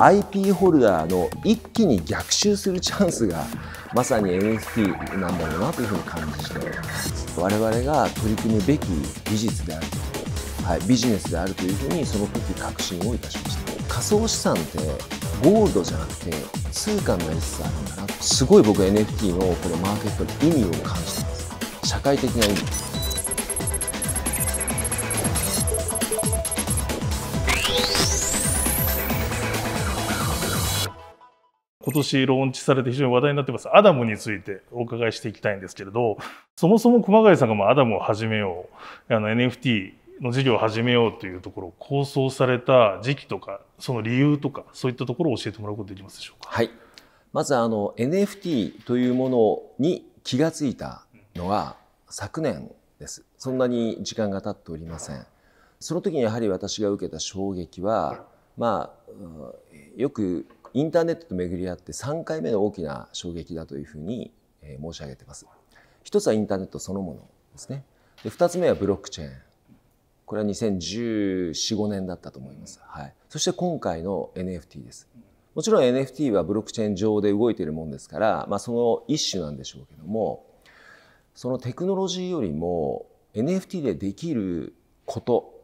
IP ホルダーの一気に逆襲するチャンスがまさに NFT なんだろうなというふうに感じて我々が取り組むべき技術であると、はい、ビジネスであるというふうにその時確信をいたしました。仮想資産ってゴールドじゃなくて通貨になりつつあるんだなすごい僕 NFT のこのマーケットの意味を感じてます。社会的な意味。今年ローンチされて非常に話題になってますアダムについてお伺いしていきたいんですけれどそもそも熊谷さんがまあアダムを始めようあの NFT の事業を始めようというところを構想された時期とかその理由とかそういったところを教えてもらうことできますでしょうか？はいまずあの NFT というものに気がついたのは昨年です。そんなに時間が経っておりません。その時にやはり私が受けた衝撃は、まあ、よくインターネットと巡り合って3回目の大きな衝撃だというふうに申し上げてます。一つはインターネットそのものですね。で2つ目はブロックチェーン。これは2014、5年だったと思います。はい。そして今回の NFT です。もちろん NFT はブロックチェーン上で動いているもんですから、まあ、その一種なんでしょうけども、そのテクノロジーよりも NFT でできること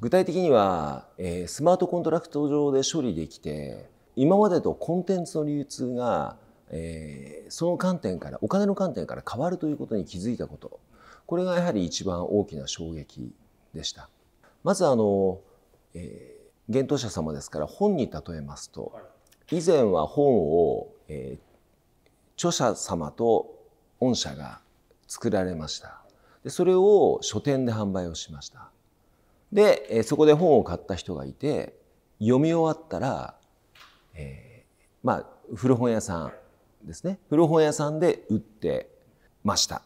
具体的には、えー、スマートコントラクト上で処理できて今までとコンテンツの流通が、えー、その観点からお金の観点から変わるということに気づいたこと。これがやはり一番大きな衝撃でした。まずあの、えー、幻冬者様ですから本に例えますと以前は本を、えー、著者様と御社が作られました。でそれを書店で販売をしましたでそこで本を買った人がいて読み終わったら、えー、まあ古本屋さんですね。古本屋さんで売ってました。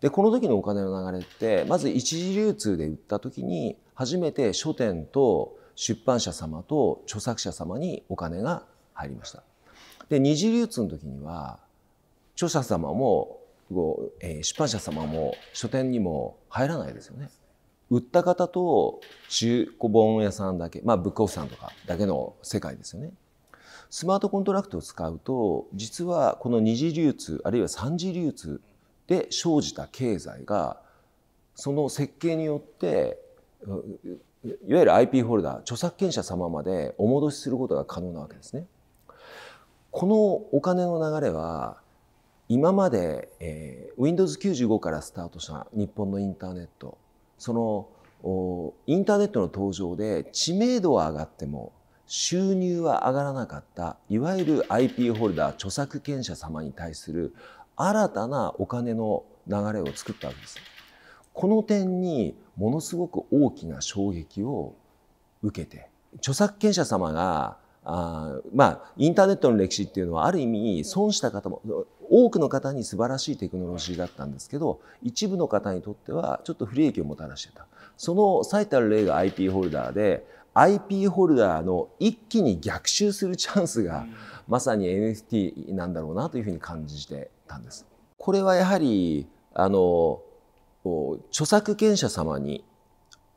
でこの時のお金の流れってまず一次流通で売った時に初めて書店と出版社様と著作者様にお金が入りました。で二次流通の時には著者様も、出版社様も書店にも入らないですよね。売った方と中古本屋さんだけ、まあ、ブックオフさんとかだけの世界ですよね。スマートコントラクトを使うと実はこの二次流通あるいは三次流通で生じた経済がその設計によっていわゆる IP ホルダー著作権者様までお戻しすることが可能なわけですね。このお金の流れは今まで、えー、Windows95 からスタートした日本のインターネットそのインターネットの登場で知名度は上がっても収入は上がらなかったいわゆる IP ホルダー著作権者様に対する新たなお金の流れを作ったわけです。この点にものすごく大きな衝撃を受けて著作権者様があまあインターネットの歴史っていうのはある意味損した方も多くの方に素晴らしいテクノロジーだったんですけど一部の方にとってはちょっと不利益をもたらしてたその最たる例が IP ホルダーで IP ホルダーの一気に逆襲するチャンスがまさに NFT なんだろうなというふうに感じてたんです。これはやはりあの著作権者様に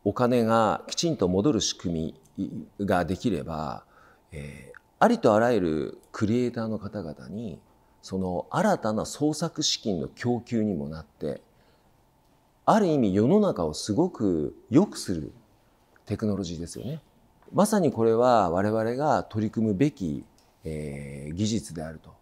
お金がきちんと戻る仕組みができればえー、ありとあらゆるクリエイターの方々にその新たな創作資金の供給にもなってある意味世の中をすごく良くするテクノロジーですよね。まさにこれは我々が取り組むべき、えー、技術であると、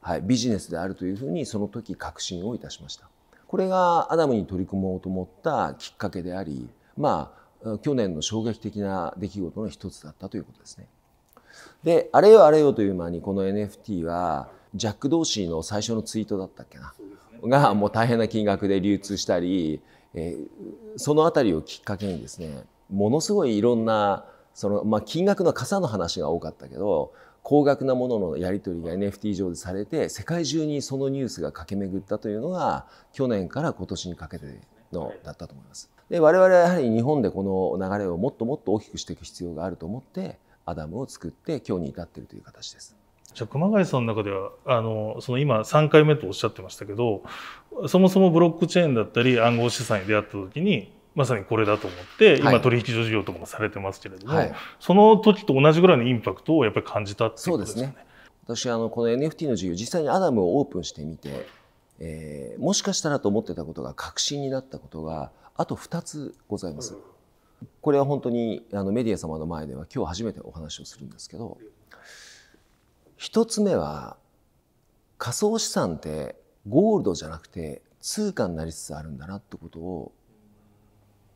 はい、ビジネスであるというふうにその時確信をいたしました。これがアダムに取り組もうと思ったきっかけであり、まあ去年の衝撃的な出来事の一つだったということですね。であれよあれよという間にこの NFT はジャック・ドーシーの最初のツイートだったっけな、がもう大変な金額で流通したり、えー、その辺りをきっかけにですねものすごいいろんなその、まあ、金額の傘の話が多かったけど高額なもののやり取りが NFT 上でされて世界中にそのニュースが駆け巡ったというのが去年から今年にかけてのだったと思います。で我々はやはり日本でこの流れをもっともっと大きくしていく必要があると思ってアダムを作って今日に至っているという形です。じゃあ熊谷さんの中ではあのその今3回目とおっしゃってましたけどそもそもブロックチェーンだったり暗号資産に出会った時にまさにこれだと思って、はい今取引所事業とかもされてますけれども、はいその時と同じぐらいのインパクトをやっぱり感じたっていうことですかね。す私あのこの NFT の事業実際にアダムをオープンしてみて、えーもしかしたらと思ってたことが確信になったことがあと2つございます。これは本当にあのメディア様の前では今日初めてお話をするんですけど一つ目は仮想資産ってゴールドじゃなくて通貨になりつつあるんだなってことを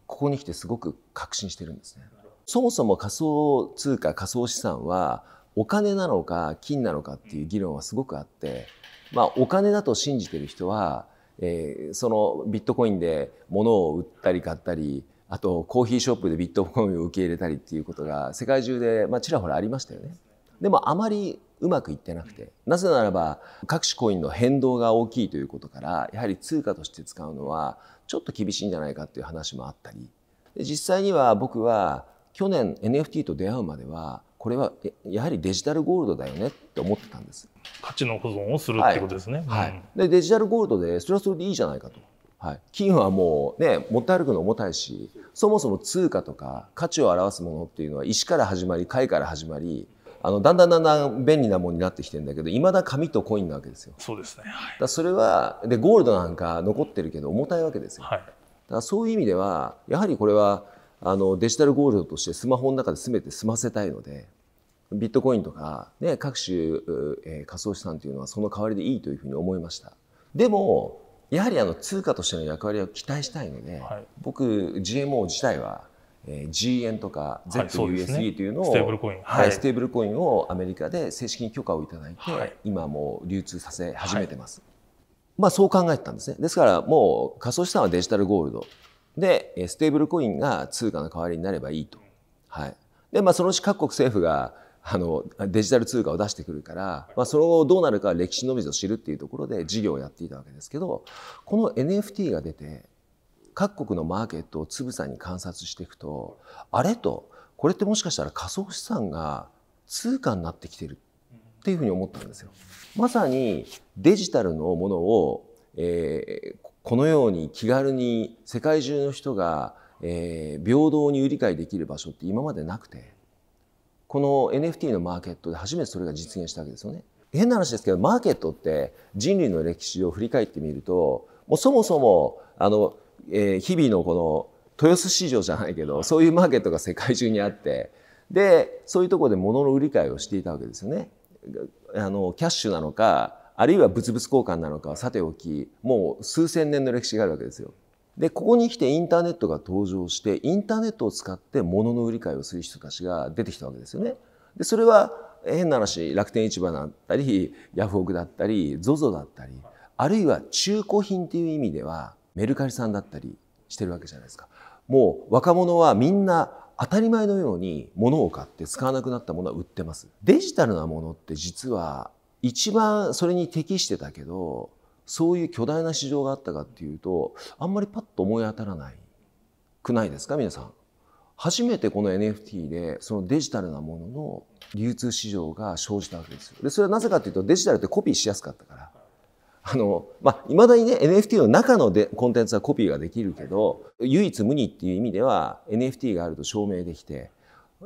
ここに来てすごく確信してるんですね。そもそも仮想通貨仮想資産はお金なのか金なのかっていう議論はすごくあって、まあ、お金だと信じてる人は、えーそのビットコインで物を売ったり買ったりあとコーヒーショップでビットコインを受け入れたりっていうことが世界中で、まあ、ちらほらありましたよね。でもあまりうまくいってなくて。なぜならば各種コインの変動が大きいということからやはり通貨として使うのはちょっと厳しいんじゃないかっていう話もあったり。で実際には僕は去年 NFT と出会うまではこれはえやはりデジタルゴールドだよねって思ってたんです。価値の保存をするってことですね。うん。はい、でデジタルゴールドでそれはそれでいいじゃないかと、はい、金はもうね持って歩くの重たいしそもそも通貨とか価値を表すものっていうのは石から始まり貝から始まりあのだんだんだんだん便利なものになってきてるんだけどいまだ紙とコインなわけですよ。そうですね。だからそれはでゴールドなんか残ってるけど重たいわけですよ。はい。だからそういう意味ではやはりこれはあのデジタルゴールドとしてスマホの中で全て済ませたいのでビットコインとか、ね、各種、うえー仮想資産というのはその代わりでいいというふうに思いましたでもやはりあの通貨としての役割を期待したいので、はい僕 GMO 自体は、えー G 円とか ZUSD というのを、ステーブルコインはいはいステーブルコインをアメリカで正式に許可をいただいて、はい今もう流通させ始めてます、まあそう考えてたんですね。ですからもう仮想資産はデジタルゴールドでえーステーブルコインが通貨の代わりになればいいと。はい。でまあそのうち各国政府があのデジタル通貨を出してくるから、まあ、その後どうなるかは歴史のみぞ知るっていうところで事業をやっていたわけですけどこの NFT が出て各国のマーケットをつぶさに観察していくとあれとこれってもしかしたら仮想資産が通貨になってきてるっていうふうに思ったんですよ。まさにデジタルのものを、えーこのように気軽に世界中の人が、えー平等に売り買いできる場所って今までなくてこの NFT のマーケットで初めてそれが実現したわけですよね。変な話ですけどマーケットって人類の歴史を振り返ってみるともうそもそもあの、えー日々のこの豊洲市場じゃないけどそういうマーケットが世界中にあってでそういうところで物の売り買いをしていたわけですよね。あのキャッシュなのかあるいは物々交換なのかはさておきもう数千年の歴史があるわけですよ。でここに来てインターネットが登場してインターネットを使って物の売り買いをする人たちが出てきたわけですよね。でそれは変な話楽天市場だったりヤフオクだったり ZOZO だったりあるいは中古品っていう意味ではメルカリさんだったりしてるわけじゃないですか。もう若者はみんな当たり前のように物を買って使わなくなったものは売ってます。デジタルなものって実は一番それに適してたけどそういう巨大な市場があったかっていうとあんまりパッと思い当たらないくないですか？皆さん。初めてこの NFT でそのデジタルなものの流通市場が生じたわけですよ。でそれはなぜかというとデジタルってコピーしやすかったから。あのまあ、未だにね NFT の中のでコンテンツはコピーができるけど唯一無二っていう意味では NFT があると証明できて、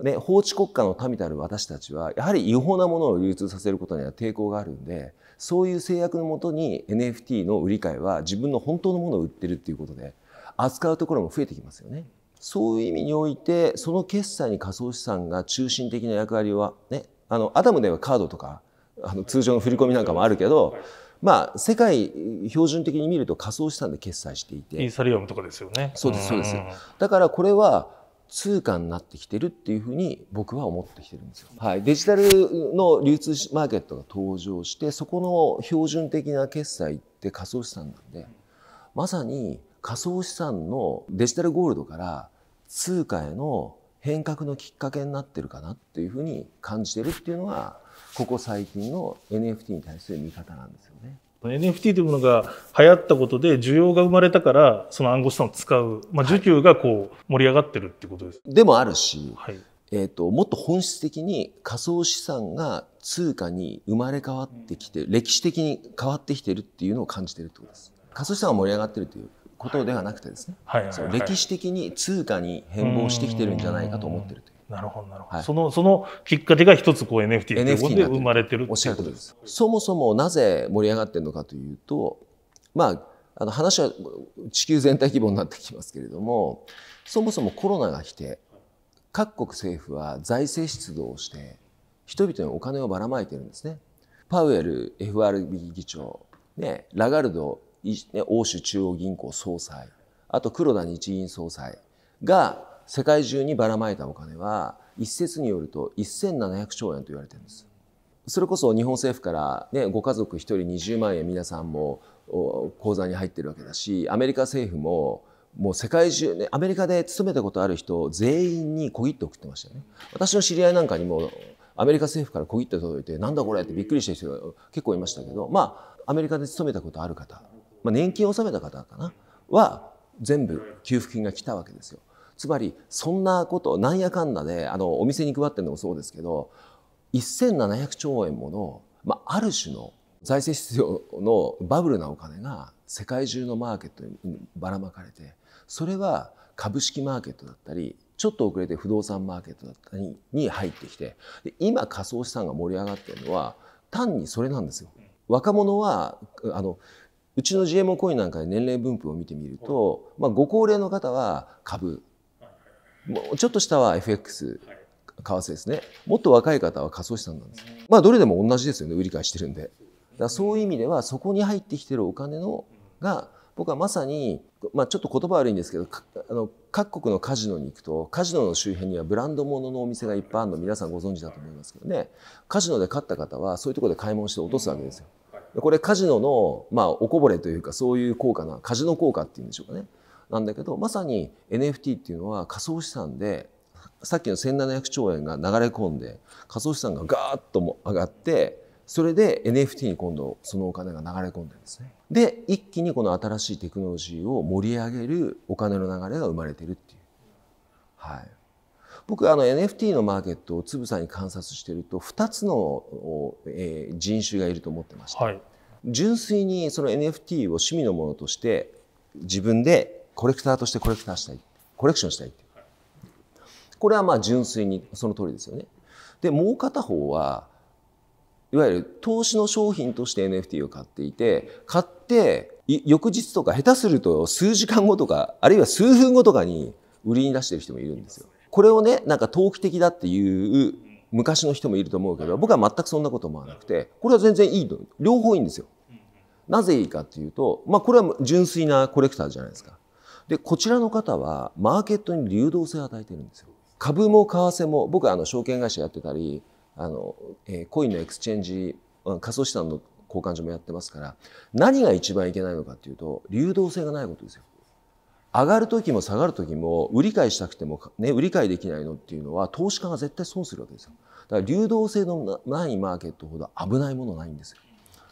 ね、法治国家の民たる私たちはやはり違法なものを流通させることには抵抗があるんでそういう制約のもとに NFT の売り買いは自分の本当のものを売ってるっていうことで扱うところも増えてきますよね。そういう意味においてその決済に仮想資産が中心的な役割はねあのアダムではカードとかあの通常の振り込みなんかもあるけど、まあ世界標準的に見ると仮想資産で決済していイてーサリアムとかですよね。そうですそうですんだからこれは通貨になってきてるっていうふうに僕は思ってきてるんですよ。はい、デジタルの流通マーケットが登場してそこの標準的な決済って仮想資産なんでまさに仮想資産のデジタルゴールドから通貨への変革のきっかけになってるかなっていうふうに感じてるっていうのがここ最近の NFT に対する見方なんですよね。NFT というものが流行ったことで需要が生まれたからその暗号資産を使う、まあ、需給がこう盛り上がってるってことです。でもあるし、はい、えー、ともっと本質的に仮想資産が通貨に生まれ変わってきて歴史的に変わってきてるっていうのを感じてるってことです。仮想資産が盛り上がってるということではなくてですね、歴史的に通貨に変貌してきてるんじゃないかと思ってるというなるほどなるほど、はいそのそのきっかけが一つこう NFT っていうことで生まれてるおっしゃる通りです。そもそもなぜ盛り上がってるのかというと、まあ、あの話は地球全体規模になってきますけれども、そもそもコロナが来て、各国政府は財政出動をして、人々にお金をばらまいてるんですね。パウエル FRB 議長、ね、ラガルド、欧州中央銀行総裁、あと黒田日銀総裁が世界中にばらまいたお金は、一説によると1700兆円と言われてるんです。それこそ日本政府から、ね、ご家族1人20万円皆さんも口座に入ってるわけだしアメリカ政府ももう世界中、ね、アメリカで勤めたことある人全員に小切手送ってましたよね私の知り合いなんかにもアメリカ政府から小切手届いてなんだこれってびっくりした人が結構いましたけどまあアメリカで勤めたことある方、まあ、年金を納めた方かなは全部給付金が来たわけですよつまりそんなことなんやかんだであのお店に配ってるのもそうですけど1700兆円もの、まあ、ある種の財政出動のバブルなお金が世界中のマーケットにばらまかれてそれは株式マーケットだったりちょっと遅れて不動産マーケットだったりに入ってきて今仮想資産が盛り上がってるのは単にそれなんですよ。若者はあのうちの GMO コインなんかで年齢分布を見てみると、まあ、ご高齢の方は株ちょっと下は FX 為替ですね。もっと若い方は仮想資産なんです。まあどれでも同じですよね。売り買いしてるんで。だそういう意味ではそこに入ってきてるお金のが僕はまさに、まあ、ちょっと言葉悪いんですけどかあの各国のカジノに行くとカジノの周辺にはブランド物のお店がいっぱいあるの。皆さんご存知だと思いますけどね。カジノで勝った方はそういうところで買い物して落とすわけですよ。でこれカジノの、まあ、おこぼれというかそういう効果なカジノ効果っていうんでしょうかねなんだけどまさに NFT っていうのは仮想資産でさっきの1700兆円が流れ込んで仮想資産がガーッとも上がってそれで NFT に今度そのお金が流れ込んでるんですね。で一気にこの新しいテクノロジーを盛り上げるお金の流れが生まれてるっていう。はい、僕あの NFT のマーケットをつぶさに観察してると2つの、おえー人種がいると思ってました。はい純粋にその NFT を趣味のものとして自分でコレクターとしてコレクターしたい。コレクションしたいこれはまあ純粋にその通りですよね。でもう片方はいわゆる投資の商品として NFT を買っていて買って翌日とか下手すると数時間後とかあるいは数分後とかに売りに出してる人もいるんですよ。これをねなんか投機的だっていう昔の人もいると思うけど僕は全くそんなこと思わなくてこれは全然いいの両方いいんですよ。なぜいいかっていうと、まあ、これは純粋なコレクターじゃないですか。で、こちらの方はマーケットに流動性を与えてるんですよ。株も為替も、僕はあの証券会社やってたり、あの、えーコインのエクスチェンジ、仮想資産の交換所もやってますから、何が一番いけないのかっていうと、流動性がないことですよ。上がる時も下がる時も売り買いしたくても、ね、売り買いできないのっていうのは投資家が絶対損するわけですよ。だから流動性のないマーケットほど危ないものないんですよ。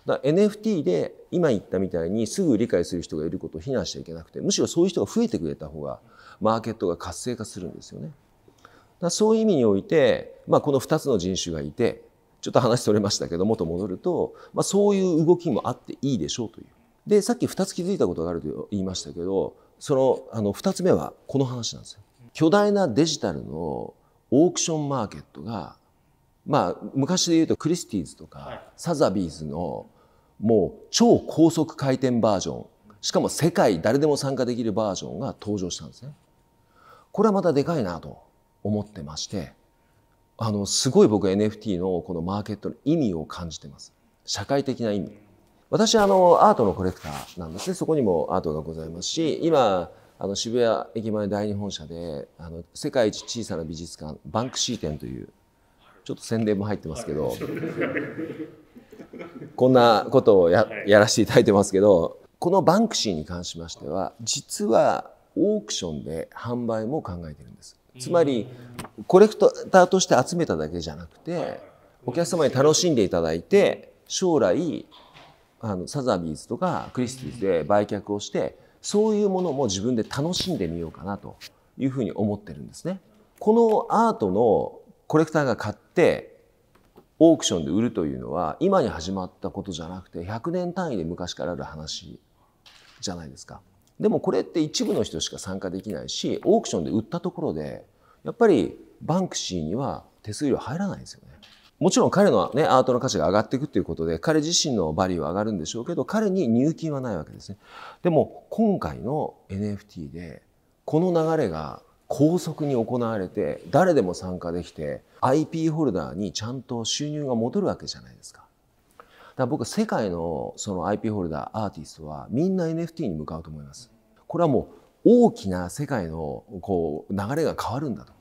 だ NFT で今言ったみたいにすぐ理解する人がいることを非難しちゃいけなくてむしろそういう人が増えてくれた方がマーケットが活性化するんですよね。だそういう意味において、まあ、この2つの人種がいてちょっと話それましたけどもと戻ると、まあ、そういう動きもあっていいでしょうという。でさっき2つ気づいたことがあると言いましたけどそのあの2つ目はこの話なんですよ。巨大なデジタルのオークションマーケットがまあ昔で言うとクリスティーズとかサザビーズのもう超高速回転バージョン。しかも世界誰でも参加できるバージョンが登場したんですね。これはまたでかいなと思ってましてあのすごい僕 NFT のこのマーケットの意味を感じてます。社会的な意味。私あのアートのコレクターなんですね。そこにもアートがございますし今あの渋谷駅前第二本社であの世界一小さな美術館バンクシー展というちょっと宣伝も入ってますけどこんなことをややらせていただいてますけどこのバンクシーに関しましては実はオークションで販売も考えてるんです。つまりコレクターとして集めただけじゃなくてお客様に楽しんでいただいて将来あのサザビーズとかクリスティーズで売却をしてそういうものも自分で楽しんでみようかなというふうに思ってるんですね。このアートのコレクターが買ってオークションで売るというのは今に始まったことじゃなくて100年単位で昔からある話じゃないですか。でもこれって一部の人しか参加できないしオークションで売ったところでやっぱりバンクシーには手数料入らないですよね。もちろん彼の、ね、アートの価値が上がっていくということで彼自身のバリューは上がるんでしょうけど彼に入金はないわけですね。でも今回の NFT でこの流れが高速に行われて誰でも参加できて IP ホルダーにちゃんと収入が戻るわけじゃないですか。だから僕世界のその IP ホルダーアーティストはみんな NFT に向かうと思います。これはもう大きな世界のこう流れが変わるんだと。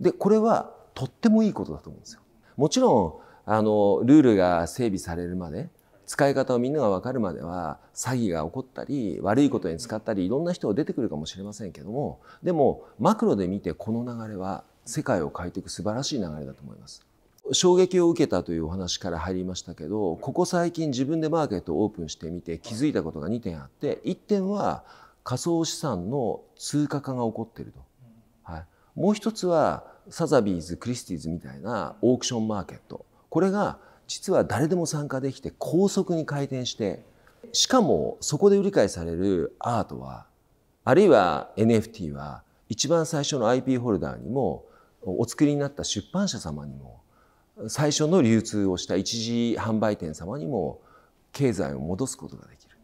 でこれはとってもいいことだと思うんですよ。もちろんあのルールが整備されるまで使い方をみんなが分かるまでは詐欺が起こったり悪いことに使ったりいろんな人が出てくるかもしれませんけどもでもマクロで見てこの流れは世界を変えていく素晴らしい流れだと思います。衝撃を受けたというお話から入りましたけどここ最近自分でマーケットをオープンしてみて気づいたことが2点あって1点は仮想資産の通貨化が起こっていると、はい、もう一つはサザビーズクリスティーズみたいなオークションマーケット。これが実は誰でも参加できて高速に回転してしかもそこで売り買いされるアートはあるいは NFT は一番最初の IP ホルダーにもお作りになった出版社様にも最初の流通をした一次販売店様にも経済を戻すことができる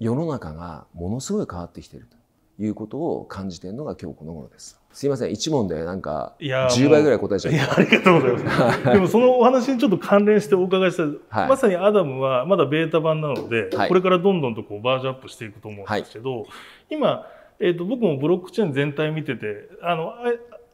世の中がものすごい変わってきているということを感じているのが今日この頃です。すいません一問でなんか10倍ぐらい答えちゃいやありがとうございます。でもそのお話にちょっと関連してお伺いした、はい、まさにアダムはまだベータ版なので、はい、これからどんどんとこうバージョンアップしていくと思うんですけど、はい、今、えーと、僕もブロックチェーン全体見ててあの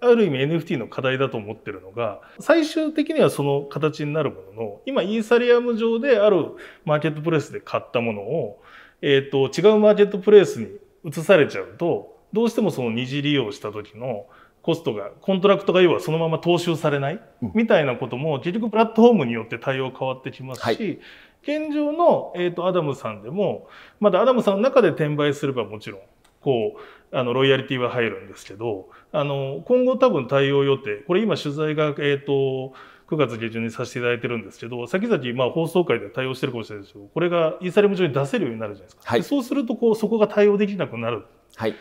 ある意味 NFT の課題だと思ってるのが最終的にはその形になるものの今イーサリアム上であるマーケットプレイスで買ったものを、えーと違うマーケットプレイスに移されちゃうとどうしてもその二次利用した時のコストがコントラクトが要はそのまま踏襲されない、みたいなことも結局プラットフォームによって対応変わってきますし、はい、現状の、えーと、アダムさんでもまだアダムさんの中で転売すればもちろんこうあのロイヤリティは入るんですけどあの今後多分対応予定これ今取材が、えーと、9月下旬にさせていただいてるんですけど先々まあ放送回で対応してるかもしれないですけどこれがイーサリアム上に出せるようになるじゃないですか、はい、そうするとこうそこが対応できなくなる。はい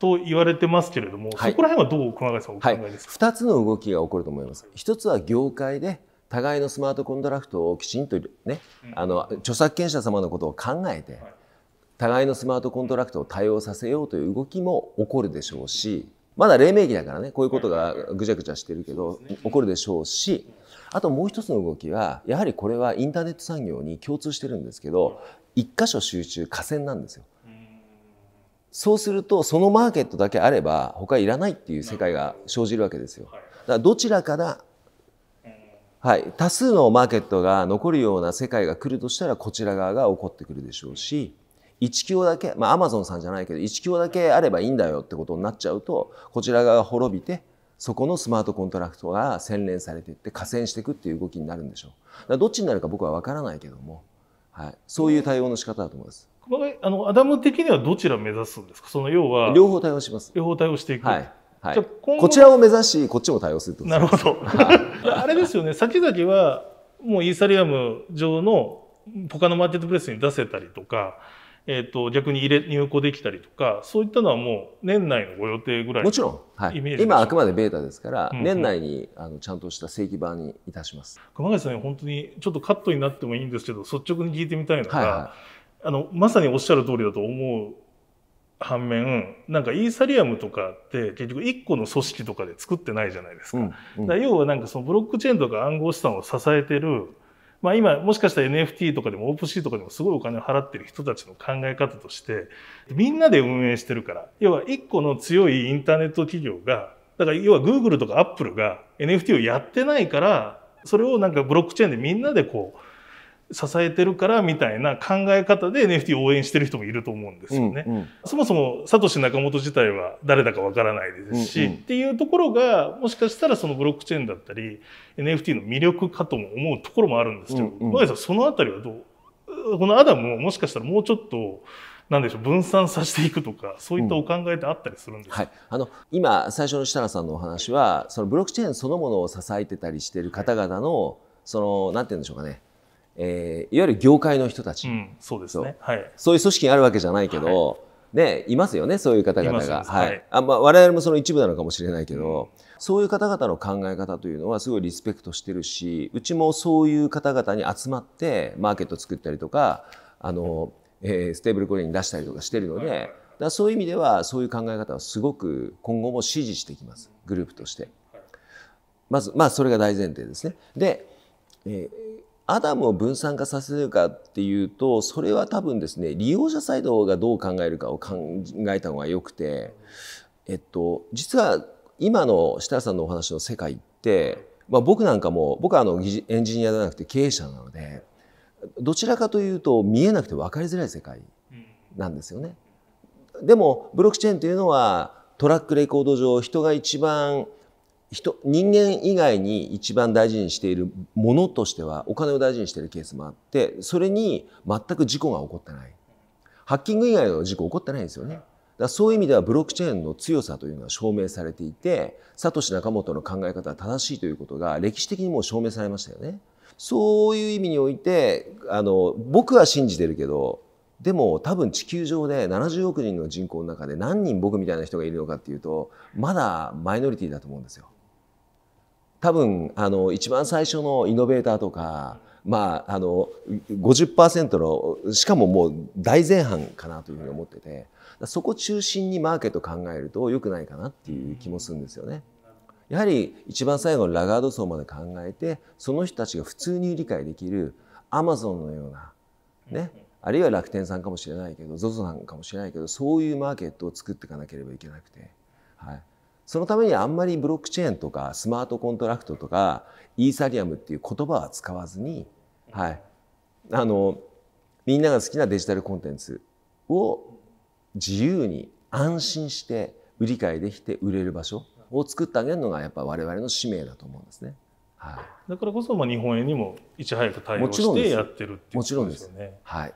と言われてますけれども、はい、そこら辺はどう熊谷さんお考えですか、はい、2つの動きが起こると思います。一つは業界で互いのスマートコントラクトをきちんとね、うん、あの著作権者様のことを考えて、はい、互いのスマートコントラクトを対応させようという動きも起こるでしょうしまだ黎明期だからねこういうことがぐちゃぐちゃしてるけど、ね、起こるでしょうしあともう一つの動きはやはりこれはインターネット産業に共通してるんですけど一箇所集中河川なんですよ。そうするとそのマーケットだけあれば他いらないっていう世界が生じるわけですよ。だからどちらからはい、多数のマーケットが残るような世界が来るとしたらこちら側が起こってくるでしょうし1強だけまあアマゾンさんじゃないけど1強だけあればいいんだよってことになっちゃうとこちら側が滅びてそこのスマートコントラクトが洗練されていって寡占していくっていう動きになるんでしょう。どっちになるか僕は分からないけども、はい、そういう対応の仕方だと思います。あのアダム的にはどちら目指すんですか？その要は両方対応します。両方対応していく、はいはい、こちらを目指しこっちも対応するなるほど、あれですよね。先々はもうイーサリアム上の他のマーケットプレスに出せたりとかえーと、逆に入れ入庫できたりとかそういったのはもう年内のご予定ぐらいもちろん、はい、今あくまでベータですから、うんうん、年内にあのちゃんとした正規版にいたします。熊谷さんに本当にちょっとカットになってもいいんですけど率直に聞いてみたいのが、はいはいあのまさにおっしゃる通りだと思う反面なんかイーサリアムとかって結局1個の組織とかで作ってないじゃないですか。うんうん、だ要はなんかそのブロックチェーンとか暗号資産を支えてるまあ今もしかしたら NFT とかでもオープンシーとかでもすごいお金を払ってる人たちの考え方としてみんなで運営してるから要は1個の強いインターネット企業がだから要は Google とか Apple が NFT をやってないからそれをなんかブロックチェーンでみんなでこう支えてるからみたいな考え方で NFT を応援してる人もいると思うんですよね。うんうん、そもそもサトシ仲本自体は誰だかわからないですし、うんうん、っていうところがもしかしたらそのブロックチェーンだったり NFT の魅力かとも思うところもあるんですけど、うんうん、さんそのあたりはどう？このアダムももしかしたらもうちょっとなんでしょう分散させていくとかそういったお考えってあったりするんですか、うん。はい、あの今最初の設楽さんのお話はそのブロックチェーンそのものを支えてたりしてる方々のそのなんて言うんでしょうかねえー、いわゆる業界の人たち、うん、そうですね、はい、そういう組織があるわけじゃないけど、はい、ね、いますよねそういう方々いますが。はい。はい。あまあ、我々もその一部なのかもしれないけど、そういう方々の考え方というのはすごいリスペクトしてるしうちもそういう方々に集まってマーケット作ったりとかあの、えーステーブルコインに出したりとかしてるので、だからそういう意味ではそういう考え方はすごく今後も支持していきます。グループとして。まずまあそれが大前提ですね。で、えーアダムを分散化させるかっていうとそれは多分ですね利用者サイドがどう考えるかを考えた方がよくて、えっと、実は今の設楽さんのお話の世界って、まあ、僕なんかも僕はあのエンジニアじゃなくて経営者なのでどちらかというと見えなくて分かりづらい世界なんですよね。でもブロックチェーンというのはトラックレコード上人が一番人人間以外に一番大事にしているものとしてはお金を大事にしているケースもあってそれに全く事故が起こってない。ハッキング以外の事故起こってないんですよね。だそういう意味ではブロックチェーンの強さというのは証明されていてサトシ・ナカモトの考え方は正しいということが歴史的にもう証明されましたよね。そういう意味においてあの僕は信じてるけどでも多分地球上で70億人の人口の中で何人僕みたいな人がいるのかっていうとまだマイノリティだと思うんですよ。多分あの一番最初のイノベーターとか、まあ、あの50%のしかももう大前半かなというふうに思っててそこ中心にマーケット考えると良くないかなっていう気もするんですよね。やはり一番最後のラガード層まで考えてその人たちが普通に理解できるアマゾンのような、ね、あるいは楽天さんかもしれないけど ZOZO さんかもしれないけどそういうマーケットを作っていかなければいけなくて、はい、そのためにあんまりブロックチェーンとかスマートコントラクトとかイーサリアムっていう言葉は使わずに、はい、あのみんなが好きなデジタルコンテンツを自由に安心して売り買いできて売れる場所を作ってあげるのがやっぱ我々の使命だと思うんですね。はい、だからこそまあ日本円にもいち早く対応してやってるっていうことですよね。はい